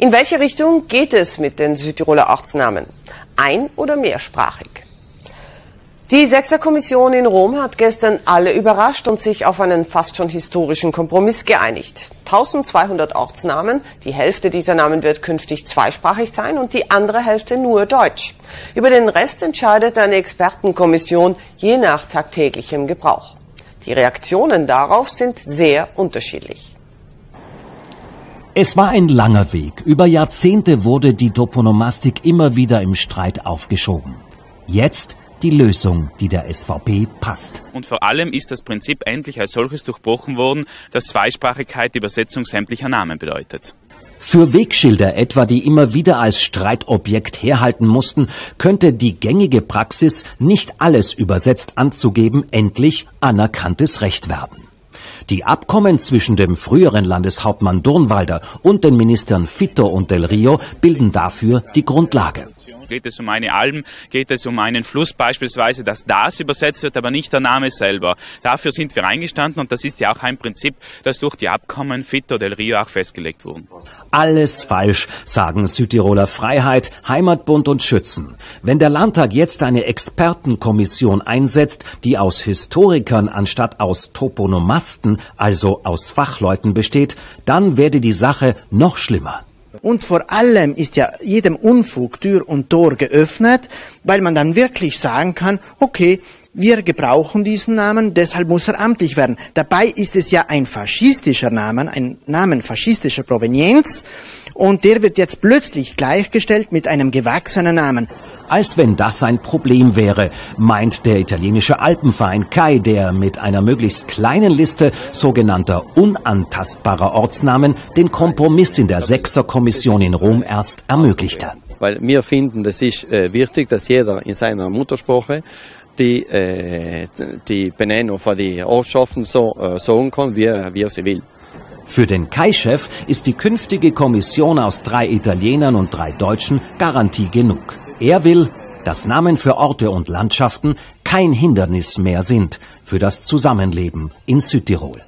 In welche Richtung geht es mit den Südtiroler Ortsnamen? Ein- oder mehrsprachig? Die Sechserkommission in Rom hat gestern alle überrascht und sich auf einen fast schon historischen Kompromiss geeinigt. 1200 Ortsnamen, die Hälfte dieser Namen wird künftig zweisprachig sein und die andere Hälfte nur Deutsch. Über den Rest entscheidet eine Expertenkommission je nach tagtäglichem Gebrauch. Die Reaktionen darauf sind sehr unterschiedlich. Es war ein langer Weg. Über Jahrzehnte wurde die Toponomastik immer wieder im Streit aufgeschoben. Jetzt die Lösung, die der SVP passt. Und vor allem ist das Prinzip endlich als solches durchbrochen worden, dass Zweisprachigkeit die Übersetzung sämtlicher Namen bedeutet. Für Wegschilder etwa, die immer wieder als Streitobjekt herhalten mussten, könnte die gängige Praxis, nicht alles übersetzt anzugeben, endlich anerkanntes Recht werden. Die Abkommen zwischen dem früheren Landeshauptmann Durnwalder und den Ministern Fitto und Del Rio bilden dafür die Grundlage. Geht es um eine Alm, geht es um einen Fluss beispielsweise, dass das übersetzt wird, aber nicht der Name selber. Dafür sind wir eingestanden und das ist ja auch ein Prinzip, das durch die Abkommen Fito del Rio auch festgelegt wurden. Alles falsch, sagen Südtiroler Freiheit, Heimatbund und Schützen. Wenn der Landtag jetzt eine Expertenkommission einsetzt, die aus Historikern anstatt aus Toponomasten, also aus Fachleuten besteht, dann werde die Sache noch schlimmer. Und vor allem ist ja jedem Unfug Tür und Tor geöffnet, weil man dann wirklich sagen kann, okay, wir gebrauchen diesen Namen, deshalb muss er amtlich werden. Dabei ist es ja ein faschistischer Name, ein Namen faschistischer Provenienz und der wird jetzt plötzlich gleichgestellt mit einem gewachsenen Namen. Als wenn das ein Problem wäre, meint der italienische Alpenverein Kai, der mit einer möglichst kleinen Liste sogenannter unantastbarer Ortsnamen den Kompromiss in der Sechserkommission in Rom erst ermöglichte. Weil wir finden, das ist äh, wichtig, dass jeder in seiner Muttersprache die, äh, die Benennung von den Ortschaften so äh, sagen kann, wie, wie er sie will. Für den Kai-Chef ist die künftige Kommission aus drei Italienern und drei Deutschen Garantie genug. Er will, dass Namen für Orte und Landschaften kein Hindernis mehr sind für das Zusammenleben in Südtirol.